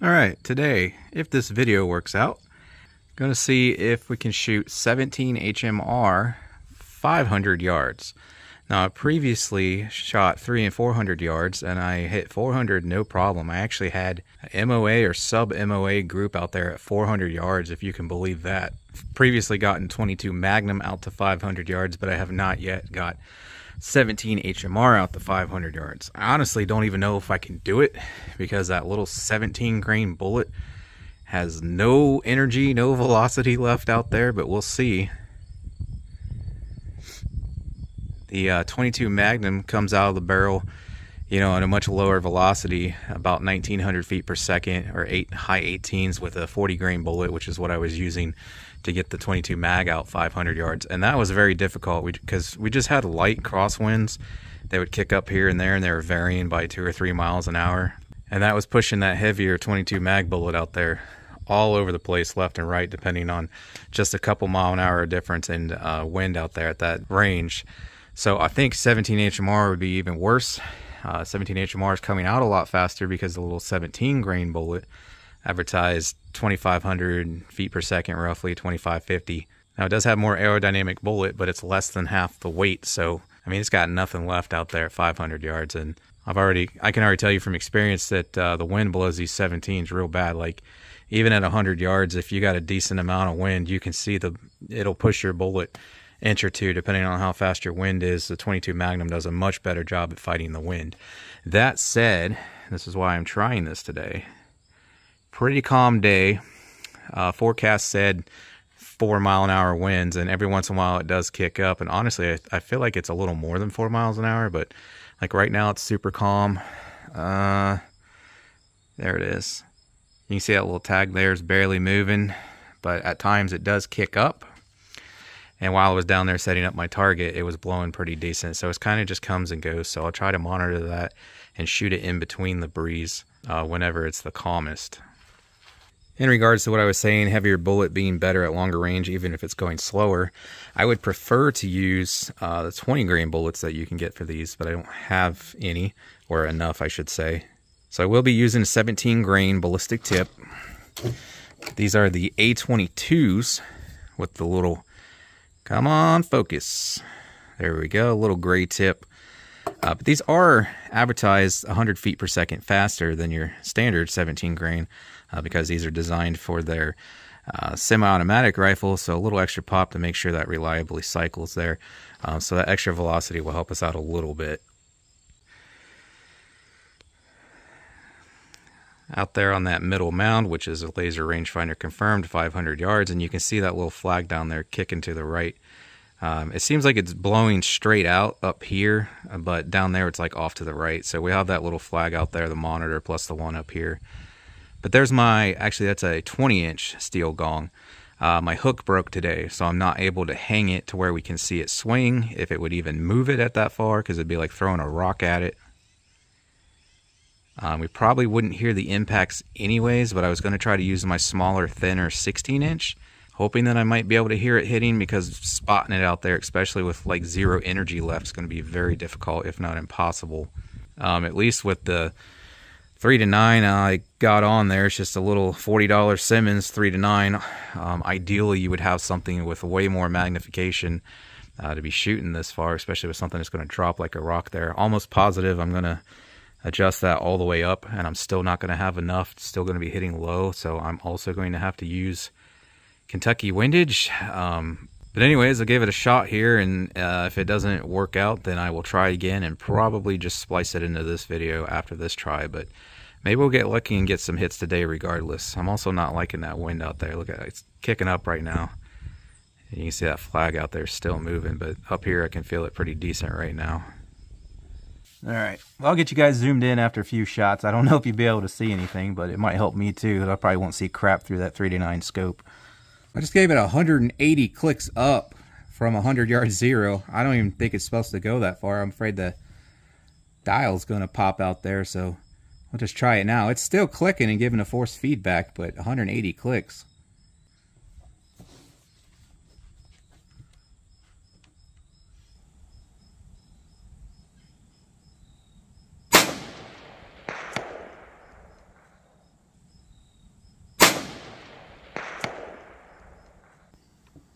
All right, today, if this video works out, going to see if we can shoot 17 HMR 500 yards. Now, I previously shot 3 and 400 yards, and I hit 400 no problem. I actually had MOA or sub MOA group out there at 400 yards, if you can believe that. Previously gotten 22 Magnum out to 500 yards, but I have not yet got 17 HMR out the 500 yards. I honestly don't even know if I can do it because that little 17 grain bullet has no energy, no velocity left out there, but we'll see. The uh, 22 Magnum comes out of the barrel, you know, at a much lower velocity, about 1900 feet per second or eight high 18s with a 40 grain bullet, which is what I was using to get the 22 mag out 500 yards, and that was very difficult because we, just had light crosswinds. They would kick up here and there, and they were varying by two or three miles an hour, and that was pushing that heavier 22 mag bullet out there all over the place, left and right, depending on just a couple mile an hour difference in uh, wind out there at that range. So I think 17 HMR would be even worse. Uh, 17 HMR is coming out a lot faster because the little 17 grain bullet advertised 2,500 feet per second, roughly 2,550. Now it does have more aerodynamic bullet, but it's less than half the weight. So I mean, it's got nothing left out there at 500 yards, and I've already, I can already tell you from experience that uh, the wind blows these 17s real bad. Like even at 100 yards, if you got a decent amount of wind, you can see the, it'll push your bullet inch or two, depending on how fast your wind is. The 22 Magnum does a much better job at fighting the wind. That said, this is why I'm trying this today pretty calm day. Uh, forecast said four mile an hour winds, and every once in a while it does kick up. And honestly, I, I feel like it's a little more than four miles an hour, but like right now it's super calm. Uh, there it is. You can see that little tag there is barely moving, but at times it does kick up. And while I was down there setting up my target, it was blowing pretty decent. So it's kind of just comes and goes. So I'll try to monitor that and shoot it in between the breeze uh, whenever it's the calmest in regards to what I was saying, heavier bullet being better at longer range, even if it's going slower, I would prefer to use uh, the 20 grain bullets that you can get for these, but I don't have any, or enough, I should say. So I will be using a 17 grain ballistic tip. These are the A22s with the little, come on, focus. There we go, a little gray tip. Uh, but these are advertised 100 feet per second faster than your standard 17 grain uh, because these are designed for their uh, semi-automatic rifle, so a little extra pop to make sure that reliably cycles there. Uh, so that extra velocity will help us out a little bit. Out there on that middle mound, which is a laser rangefinder confirmed 500 yards, and you can see that little flag down there kicking to the right. Um, it seems like it's blowing straight out up here, but down there it's like off to the right. So we have that little flag out there, the monitor plus the one up here. But there's my, actually that's a 20 inch steel gong. Uh, my hook broke today, so I'm not able to hang it to where we can see it swing, if it would even move it at that far, because it'd be like throwing a rock at it. Um, we probably wouldn't hear the impacts anyways, but I was going to try to use my smaller, thinner 16 inch, hoping that I might be able to hear it hitting, because spotting it out there, especially with like zero energy left, is going to be very difficult, if not impossible. Um, at least with the three to nine I got on there. It's just a little $40 Simmons three to nine. Um, ideally, you would have something with way more magnification uh, to be shooting this far, especially with something that's going to drop like a rock there. Almost positive I'm going to adjust that all the way up, and I'm still not going to have enough. It's still going to be hitting low, so I'm also going to have to use Kentucky windage. Um, but anyways, I'll give it a shot here, and uh, if it doesn't work out, then I will try again and probably just splice it into this video after this try. But maybe we'll get lucky and get some hits today regardless. I'm also not liking that wind out there. Look at it, it's kicking up right now. And you can see that flag out there still moving, but up here I can feel it pretty decent right now. All right, well, I'll get you guys zoomed in after a few shots. I don't know if you'll be able to see anything, but it might help me too. I probably won't see crap through that 3 to 9 scope. I just gave it 180 clicks up from 100 yards zero. I don't even think it's supposed to go that far. I'm afraid the dial's going to pop out there, so I'll just try it now. It's still clicking and giving a force feedback, but 180 clicks.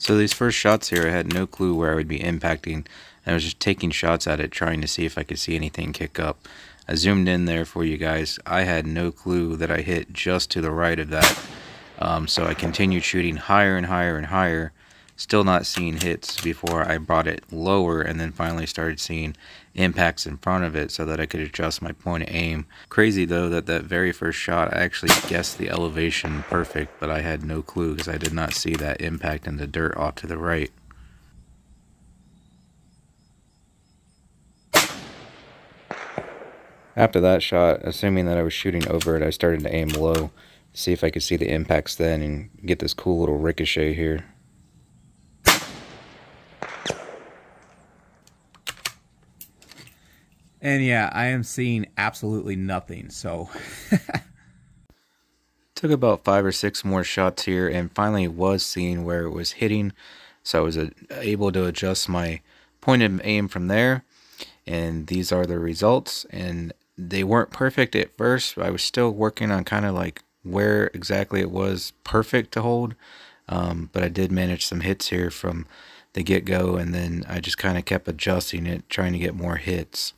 So these first shots here, I had no clue where I would be impacting. I was just taking shots at it, trying to see if I could see anything kick up. I zoomed in there for you guys. I had no clue that I hit just to the right of that. Um, so I continued shooting higher and higher and higher, still not seeing hits before I brought it lower and then finally started seeing impacts in front of it so that I could adjust my point of aim. Crazy though that that very first shot I actually guessed the elevation perfect, but I had no clue because I did not see that impact in the dirt off to the right. After that shot, assuming that I was shooting over it, I started to aim low, see if I could see the impacts then and get this cool little ricochet here. And yeah, I am seeing absolutely nothing, so... Took about five or six more shots here and finally was seeing where it was hitting. So I was uh, able to adjust my point of aim from there. And these are the results. And they weren't perfect at first. I was still working on kind of like where exactly it was perfect to hold. Um, but I did manage some hits here from the get go, and then I just kind of kept adjusting it, trying to get more hits.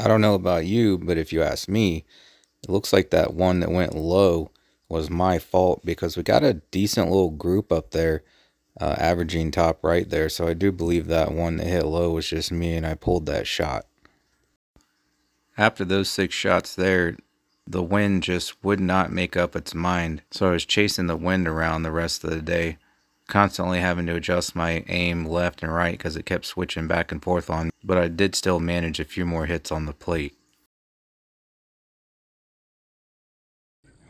I don't know about you, but if you ask me, it looks like that one that went low was my fault because we got a decent little group up there, uh, averaging top right there. So I do believe that one that hit low was just me and I pulled that shot. After those six shots there, the wind just would not make up its mind. So I was chasing the wind around the rest of the day constantly having to adjust my aim left and right because it kept switching back and forth on, but I did still manage a few more hits on the plate.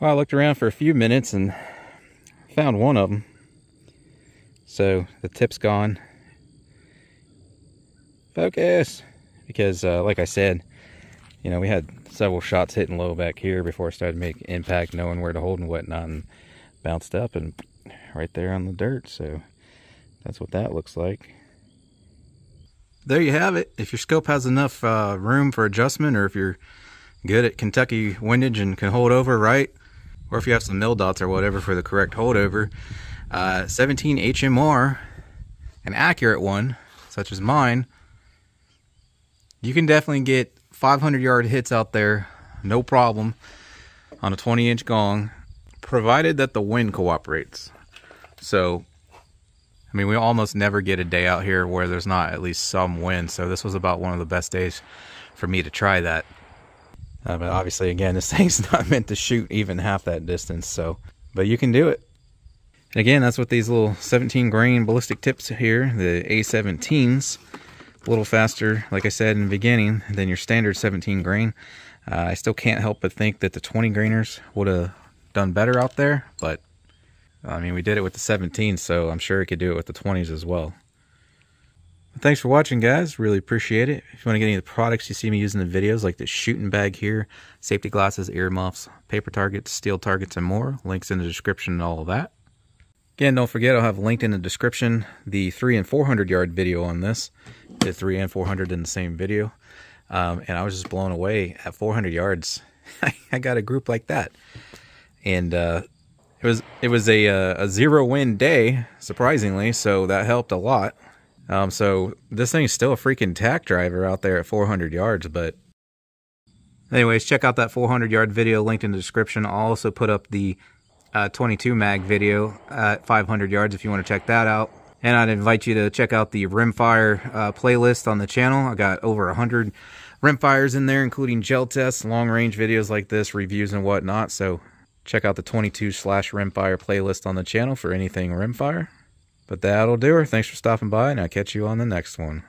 Well, I looked around for a few minutes and found one of them. So the tip's gone. Focus! Because, uh, like I said, you know, we had several shots hitting low back here before I started making impact, knowing where to hold and whatnot, and bounced up and right there on the dirt. So that's what that looks like. There you have it. If your scope has enough uh, room for adjustment or if you're good at Kentucky windage and can hold over right, or if you have some mil dots or whatever for the correct holdover, uh, 17 HMR, an accurate one, such as mine, you can definitely get 500 yard hits out there, no problem, on a 20 inch gong, provided that the wind cooperates. So, I mean, we almost never get a day out here where there's not at least some wind. So this was about one of the best days for me to try that. Uh, but obviously, again, this thing's not meant to shoot even half that distance. So, but you can do it. And again, that's what these little 17 grain ballistic tips here, the A17s, a little faster, like I said in the beginning, than your standard 17 grain. Uh, I still can't help but think that the 20 grainers would have done better out there, but I mean, we did it with the 17, so I'm sure it could do it with the 20s as well. Thanks for watching, guys. Really appreciate it. If you want to get any of the products you see me using in the videos, like the shooting bag here, safety glasses, earmuffs, paper targets, steel targets, and more, links in the description and all of that. Again, don't forget, I'll have linked in the description the 3 and 400 yard video on this. The 3 and 400 in the same video. Um, and I was just blown away at 400 yards. I got a group like that. And uh, it was it was a, uh, a zero wind day, surprisingly, so that helped a lot. Um, so this thing's still a freaking tack driver out there at 400 yards, but anyways, check out that 400 yard video linked in the description. I'll also put up the uh, 22 mag video at 500 yards if you want to check that out. And I'd invite you to check out the rimfire uh, playlist on the channel. I got over 100 rimfires in there, including gel tests, long range videos like this, reviews and whatnot. So check out the 22 slash rimfire playlist on the channel for anything rimfire. But that'll do her. Thanks for stopping by, and I'll catch you on the next one.